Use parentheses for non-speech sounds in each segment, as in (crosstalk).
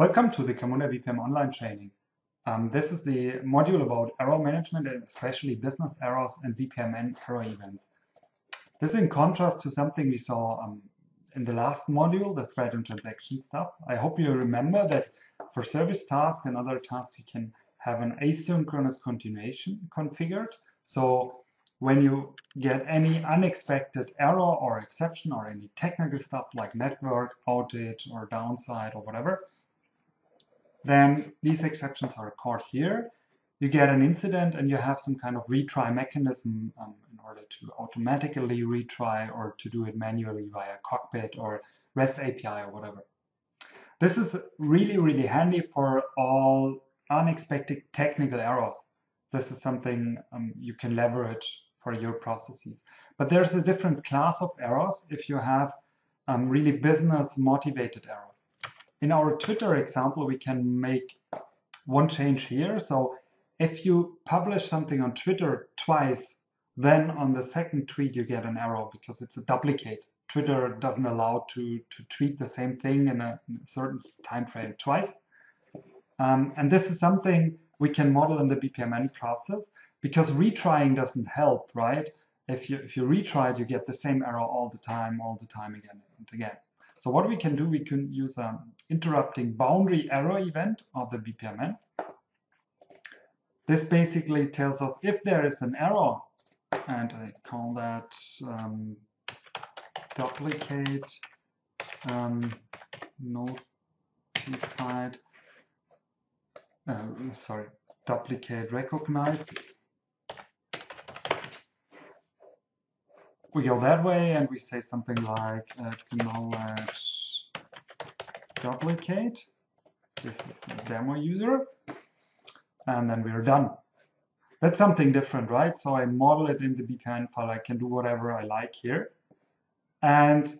Welcome to the Camunda BPM online training. Um, this is the module about error management and especially business errors and BPMN error events. This is in contrast to something we saw um, in the last module, the thread and transaction stuff. I hope you remember that for service tasks and other tasks, you can have an asynchronous continuation configured. So when you get any unexpected error or exception or any technical stuff like network outage or downside or whatever, then these exceptions are caught here. You get an incident and you have some kind of retry mechanism um, in order to automatically retry or to do it manually via cockpit or REST API or whatever. This is really, really handy for all unexpected technical errors. This is something um, you can leverage for your processes. But there's a different class of errors if you have um, really business motivated errors in our Twitter example, we can make one change here. So if you publish something on Twitter twice, then on the second tweet you get an error because it's a duplicate. Twitter doesn't allow to, to tweet the same thing in a, in a certain time frame twice. Um, and this is something we can model in the BPMN process because retrying doesn't help, right? If you, if you retry it, you get the same error all the time, all the time again and again. So what we can do, we can use an interrupting boundary error event of the BPMN. This basically tells us if there is an error, and I call that um, duplicate um, notified, uh, sorry, duplicate recognized we go that way and we say something like uh, acknowledge duplicate. This is the demo user. And then we're done. That's something different, right? So I model it in the BPMN file. I can do whatever I like here. And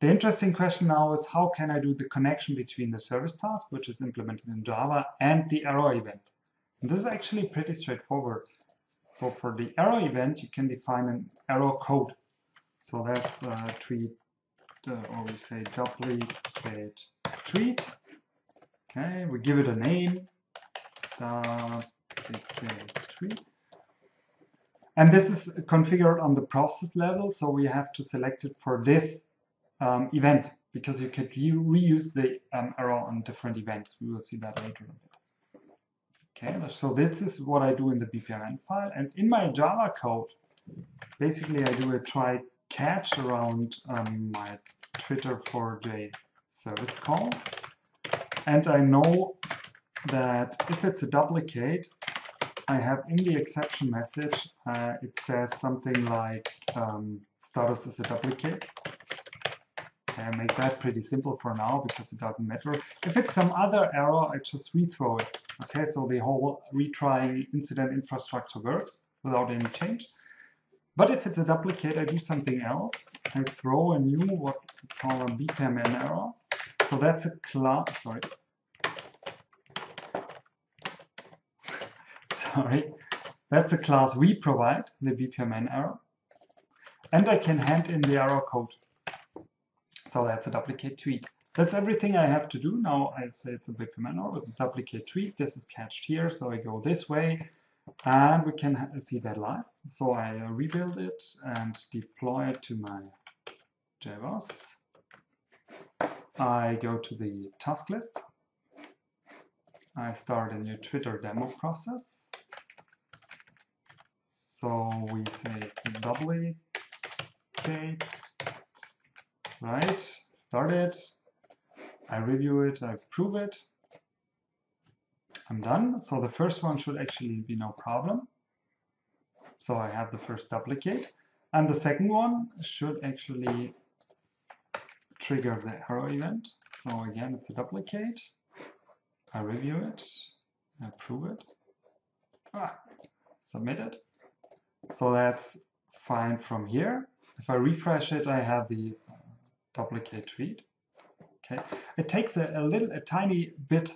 the interesting question now is how can I do the connection between the service task, which is implemented in Java, and the error event? And this is actually pretty straightforward. So for the error event, you can define an error code. So that's uh, tweet, uh, or we say duplicate tweet. Okay, we give it a name, duplicate tweet. And this is configured on the process level, so we have to select it for this um, event because you could reuse the um, error on different events. We will see that later. Okay, so this is what I do in the BPMN file. And in my Java code, basically I do a try catch around um, my Twitter4J service call. And I know that if it's a duplicate, I have in the exception message, uh, it says something like um, status is a duplicate. I make that pretty simple for now because it doesn't matter. If it's some other error, I just rethrow it. Okay, so the whole retrying incident infrastructure works without any change. But if it's a duplicate, I do something else. I throw a new, what we call a BPMN error. So that's a class, sorry. (laughs) sorry. That's a class we provide, the BPMN error. And I can hand in the error code. So that's a duplicate tweet. That's everything I have to do. Now I say it's a BPMN with a duplicate tweet. This is catched here, so I go this way, and we can see that live. So I uh, rebuild it and deploy it to my JBoss. I go to the task list. I start a new Twitter demo process. So we say it's duplicate, right? Start it, I review it, I prove it. I'm done. So the first one should actually be no problem. So I have the first duplicate. And the second one should actually trigger the error event. So again, it's a duplicate. I review it, I approve it, ah, submit it. So that's fine from here. If I refresh it, I have the duplicate tweet. Okay, it takes a, a little, a tiny bit.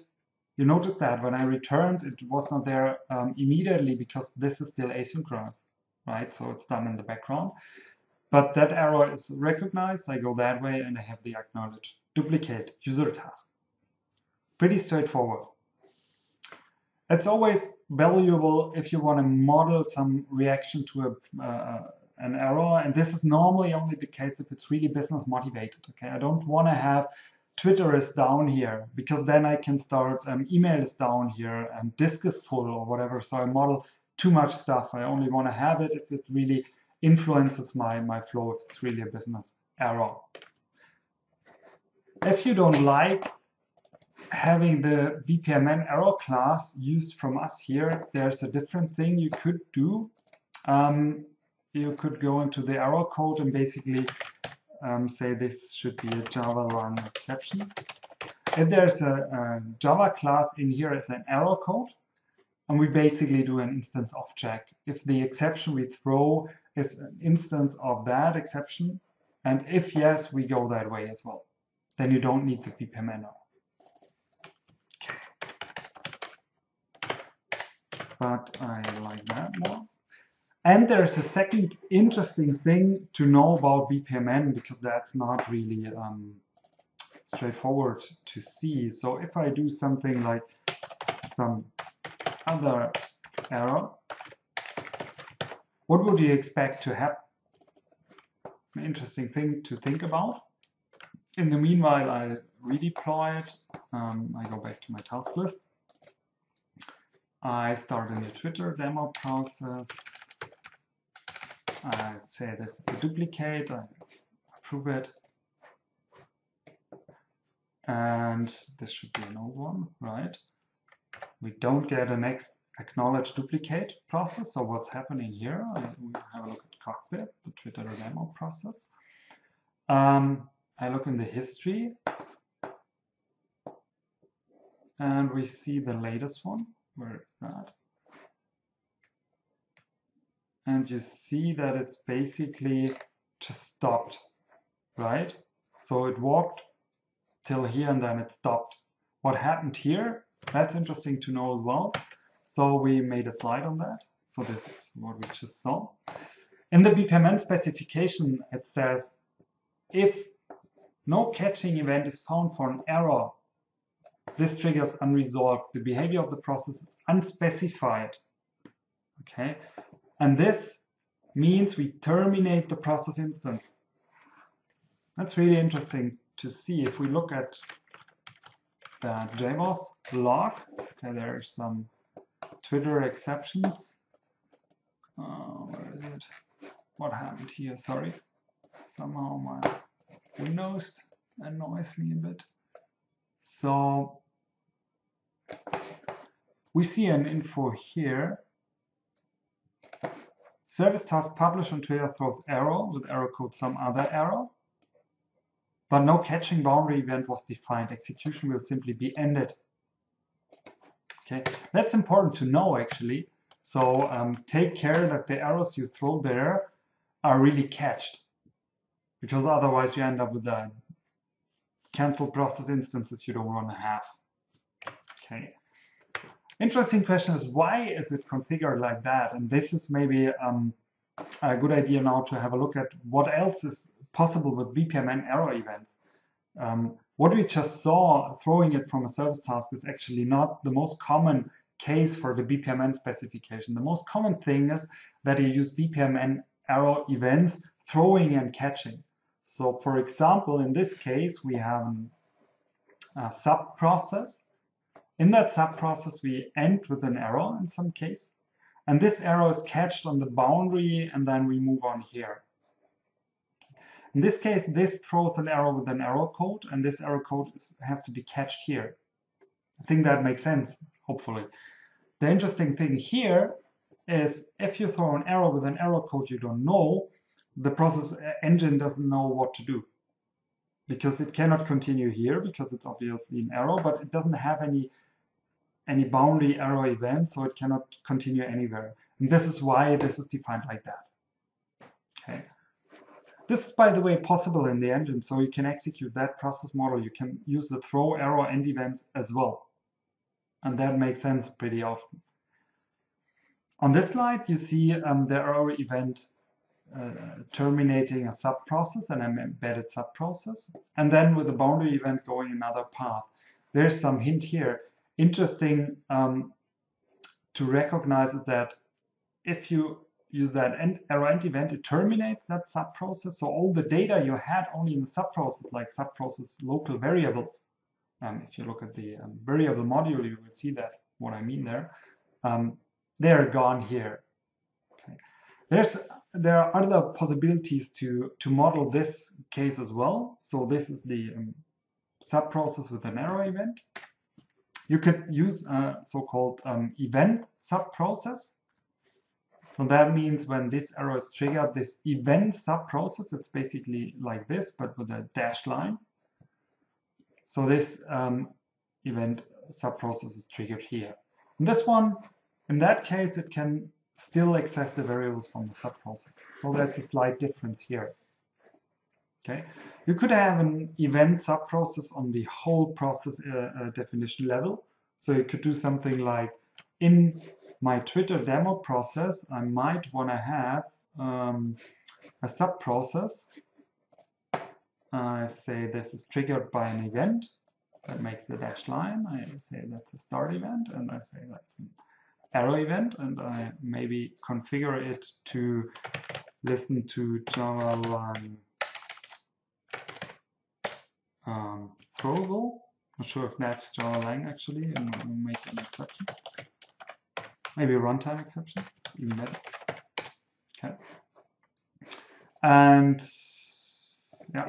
You notice that when I returned, it was not there um, immediately because this is still asynchronous, right? So it's done in the background. But that error is recognized. I go that way and I have the acknowledge duplicate user task. Pretty straightforward. It's always valuable if you want to model some reaction to a, uh, an error, and this is normally only the case if it's really business motivated. Okay, I don't want to have Twitter is down here because then I can start um, email is down here and disk is full or whatever. So I model too much stuff. I only want to have it if it really influences my, my flow, if it's really a business error. If you don't like having the BPMN error class used from us here, there's a different thing you could do. Um, you could go into the error code and basically um, say this should be a Java run exception. If there's a, a, Java class in here as an error code, and we basically do an instance of check. If the exception we throw is an instance of that exception, and if yes, we go that way as well. Then you don't need the BPMN. Okay. But I like that more. And there's a second interesting thing to know about BPMN because that's not really um, straightforward to see. So if I do something like some other error, what would you expect to happen? An interesting thing to think about. In the meanwhile, I redeploy it. Um, I go back to my task list. I start a new Twitter demo process. I say this is a duplicate, I approve it. And this should be an old one, right? We don't get a next acknowledge duplicate process. So what's happening here? I, we have a look at cockpit, the Twitter demo process. Um, I look in the history and we see the latest one. Where is that? And you see that it's basically just stopped, right? So it walked till here and then it stopped. What happened here? That's interesting to know as well. So we made a slide on that. So this is what we just saw. In the BPMN specification, it says if no catching event is found for an error, this triggers unresolved. The behavior of the process is unspecified. Okay, and this means we terminate the process instance. That's really interesting to see. If we look at the JBoss log, okay, there are some Twitter exceptions. Uh, where is it? What happened here? Sorry. Somehow my Windows annoys me a bit. So we see an info here Service task published on Twitter throws error with error code some other error, but no catching boundary event was defined. Execution will simply be ended. Okay, that's important to know actually. So um, take care that the errors you throw there are really catched, because otherwise you end up with the cancel process instances you don't want to have. Okay. Interesting question is why is it configured like that? And this is maybe um, a good idea now to have a look at what else is possible with BPMN error events. Um, what we just saw, throwing it from a service task, is actually not the most common case for the BPMN specification. The most common thing is that you use BPMN error events throwing and catching. So for example, in this case, we have a sub process in that sub-process, we end with an error in some case. And this error is catched on the boundary, and then we move on here. In this case, this throws an error with an error code, and this error code is, has to be catched here. I think that makes sense, hopefully. The interesting thing here is if you throw an error with an error code you don't know, the process uh, engine doesn't know what to do because it cannot continue here because it's obviously an error, but it doesn't have any any boundary error event, so it cannot continue anywhere. And this is why this is defined like that. Okay. This is, by the way, possible in the engine, so you can execute that process model. You can use the throw error end events as well. And that makes sense pretty often. On this slide, you see um, the error event uh, terminating a sub-process, and an embedded sub-process, and then with the boundary event going another path. there's some hint here. Interesting um, to recognize is that if you use that end, end event, it terminates that sub-process. So all the data you had only in the sub-process, like sub-process local variables, um, if you look at the um, variable module, you will see that what I mean there. Um, they're gone here. Okay. There's there are other possibilities to to model this case as well. So this is the um, sub-process with an error event. You could use a so-called um, event sub-process. So that means when this arrow is triggered, this event sub-process, it's basically like this, but with a dashed line. So this um, event sub-process is triggered here. And this one, in that case, it can still access the variables from the sub-process. So that's a slight difference here. Okay, you could have an event sub-process on the whole process uh, uh, definition level. So you could do something like in my Twitter demo process, I might want to have um, a sub-process. I say this is triggered by an event that makes the dashed line. I say that's a start event, and I say that's an error event, and I maybe configure it to listen to Java um, throwable. Not sure if that's Java Lang actually, and make an exception. Maybe a runtime exception, it's even better. Okay. And yeah,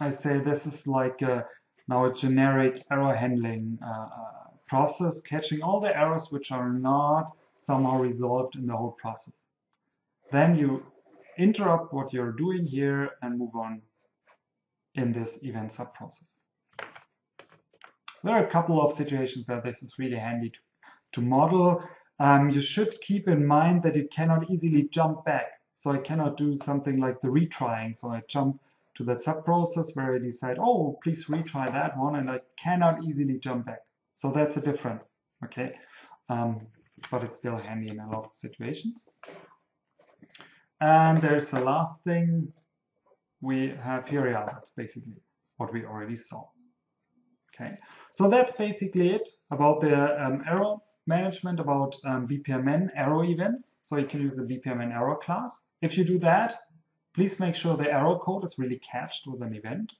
I say this is like a, now a generic error handling uh, uh, process, catching all the errors which are not somehow resolved in the whole process. Then you interrupt what you're doing here and move on in this event sub-process. There are a couple of situations where this is really handy to, to model. Um, you should keep in mind that it cannot easily jump back. So I cannot do something like the retrying. So I jump to that sub-process where I decide, oh, please retry that one, and I cannot easily jump back. So that's a difference, okay? Um, but it's still handy in a lot of situations. And there's the last thing we have here. Yeah, that's basically what we already saw. Okay, so that's basically it about the um, error management, about um, BPMN error events. So you can use the BPMN error class. If you do that, please make sure the error code is really catched with an event.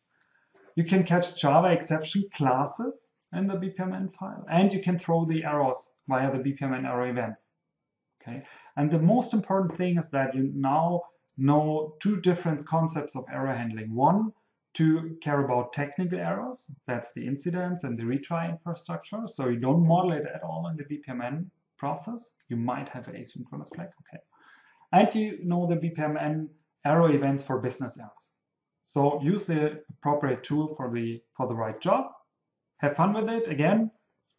You can catch Java exception classes in the BPMN file. And you can throw the arrows via the BPMN error events. Okay, and the most important thing is that you now know two different concepts of error handling. One, to care about technical errors, that's the incidents and the retry infrastructure. So you don't model it at all in the BPMN process. You might have a asynchronous flag, okay. And you know the BPMN error events for business errors. So use the appropriate tool for the for the right job have fun with it. Again,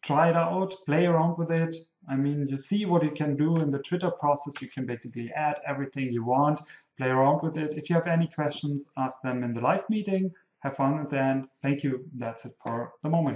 try it out, play around with it. I mean, you see what you can do in the Twitter process. You can basically add everything you want, play around with it. If you have any questions, ask them in the live meeting. Have fun with that. Thank you. That's it for the moment.